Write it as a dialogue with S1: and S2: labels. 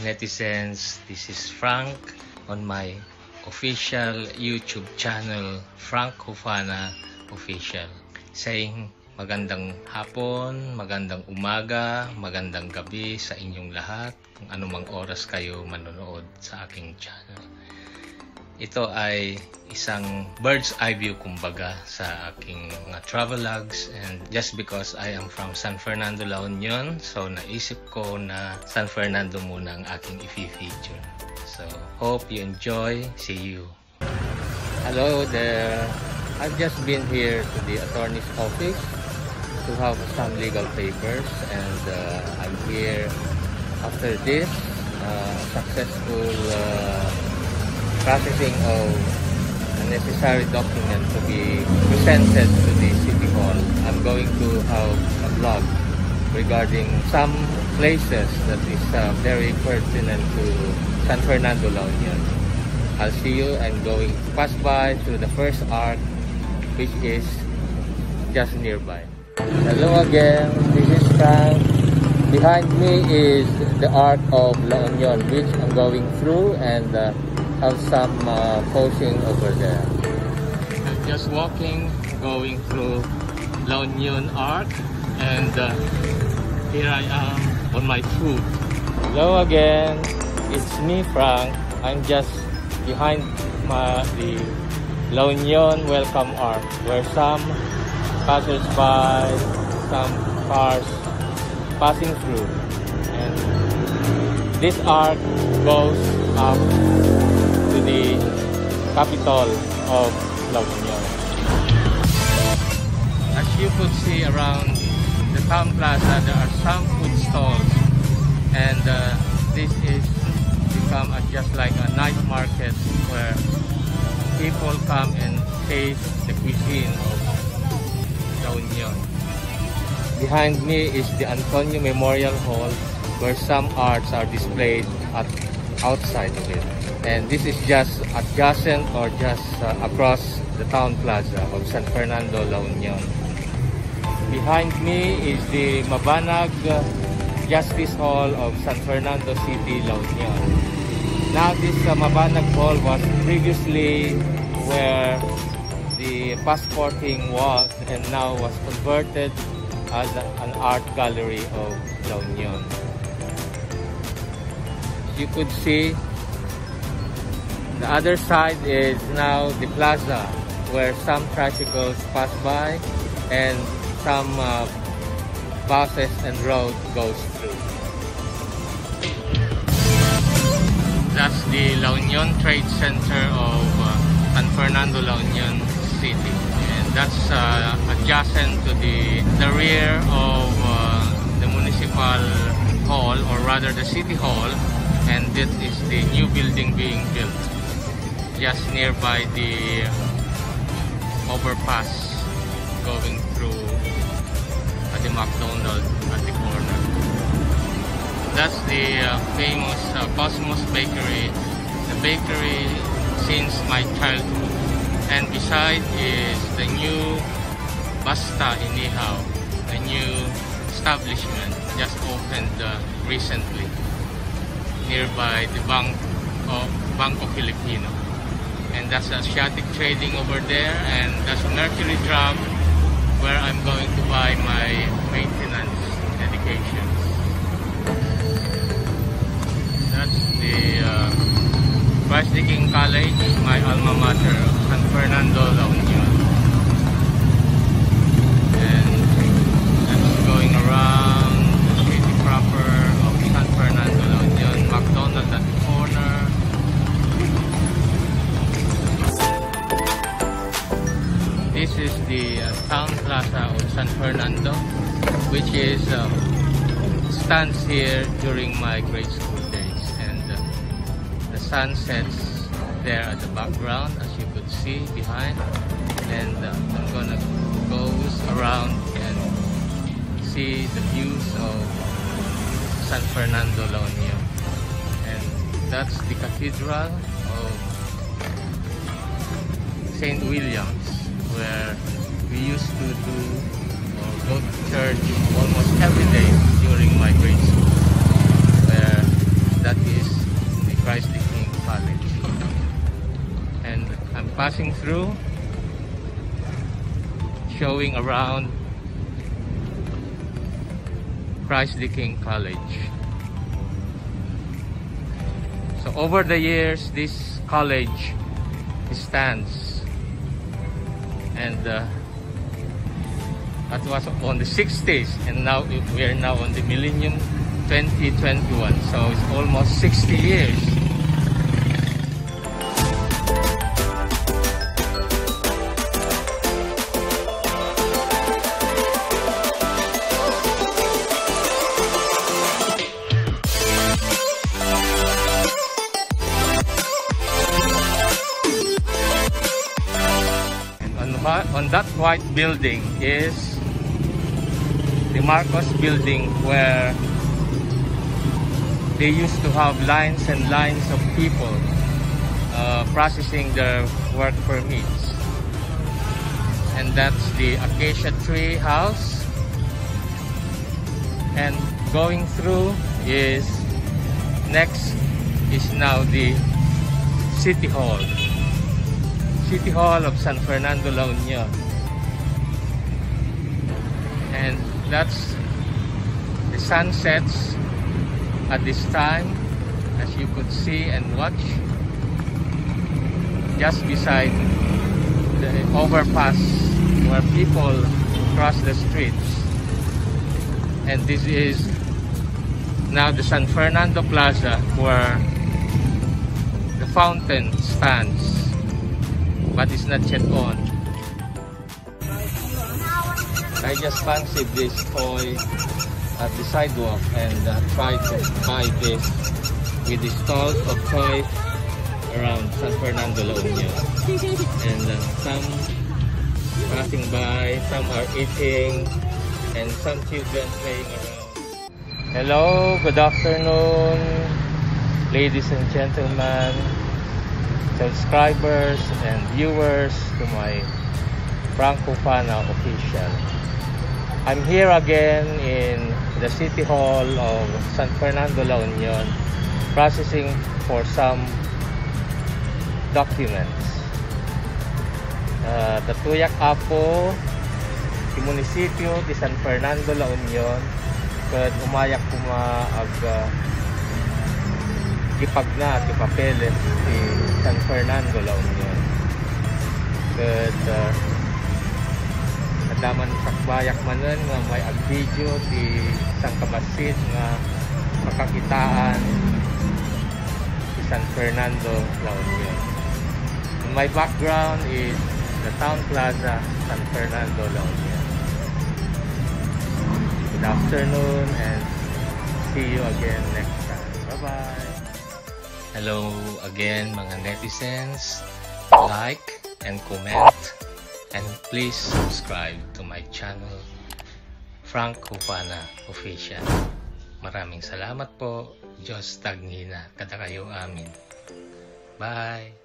S1: netizens. This is Frank on my official YouTube channel, Frank Hufana Official. Saying magandang hapon, magandang umaga, magandang gabi sa inyong lahat kung anumang oras kayo manonood sa aking channel. Ito ay isang bird's eye view kumbaga sa aking mga travelogues and just because I am from San Fernando, La Union so naisip ko na San Fernando muna ang aking i-feature. So hope you enjoy. See you. Hello there. I've just been here to the attorney's office to have some legal papers and uh, I'm here after this uh, successful uh, processing of necessary document to be presented to the City Hall, I'm going to have a blog regarding some places that is uh, very pertinent to San Fernando, La Union. I'll see you. I'm going to pass by through the first arc, which is just nearby. Hello again, this is Frank. Behind me is the Arc of La Union, which I'm going through and uh, have some uh, posing over there. I'm just walking, going through La Union Arc and uh, here I am on my foot. Hello again, it's me Frank. I'm just behind my, the La Union Welcome Arc where some passers-by, some cars passing through and this arc goes up capital of La Union. As you could see around the town plaza, there are some food stalls and uh, this is become a, just like a night market where people come and taste the cuisine of La Union. Behind me is the Antonio Memorial Hall where some arts are displayed at outside of it and this is just adjacent or just uh, across the town plaza of San Fernando, La Union. Behind me is the Mabanag Justice Hall of San Fernando City, La Union. Now this uh, Mabanag Hall was previously where the passporting was and now was converted as an art gallery of La Union. You could see the other side is now the plaza where some tricycles pass by and some uh, buses and road goes through. That's the La Union Trade Center of uh, San Fernando, La Union City. And that's uh, adjacent to the, the rear of uh, the municipal hall or rather the city hall and this is the new building being built just nearby the overpass going through the McDonald's at the corner. That's the uh, famous uh, Cosmos Bakery, the bakery since my childhood. And beside is the new Basta in Nihao, a new establishment just opened uh, recently nearby the Bank of Banco Filipino and that's Asiatic trading over there. And that's Mercury Drug where I'm going to buy my maintenance medications. That's the uh, Christ the King College. My alma mater San Fernando La Union the uh, town plaza of San Fernando which is um, stands here during my grade school days. And uh, the sun sets there at the background as you could see behind. And uh, I'm gonna go around and see the views of San Fernando La Union. And that's the cathedral of St. William's church almost every day during my grade school where that is the Christ the King College. And I'm passing through, showing around Christ the King College. So over the years, this college stands and uh, that was on the 60s and now we are now on the millennium 2021 so it's almost 60 years. On, that white building is Marcos building where they used to have lines and lines of people uh, processing their work permits. And that's the Acacia Tree House. And going through is next is now the City Hall. City Hall of San Fernando La Union. And that's the sunsets at this time as you could see and watch just beside the overpass where people cross the streets. And this is now the San Fernando Plaza where the fountain stands but it's not yet on I just fancied this toy at the sidewalk and uh, tried to buy this with the stalls of toys around San Fernando La Union. And uh, some passing by, some are eating, and some children playing around. Hello, good afternoon, ladies and gentlemen, subscribers and viewers to my Franco Fana official. I'm here again in the City Hall of San Fernando La Union processing for some documents. Uh, Tatuyak Apo, the munisipyo di San Fernando La Union, kad umayak kuma ag uh, gipagna ti papeles ti San Fernando La Union. Kad uh, daman sakbayak manen nga may ag video ti isang kamasid nga makakitaan ti San Fernando La my background is the Town Plaza San Fernando La Union. Good afternoon and see you again next time. Bye-bye. Hello again mga netizens. Like and comment and please subscribe to my channel Frank Hufana Official. Maraming salamat po. Diyos tagngina kada kayo amin. Bye!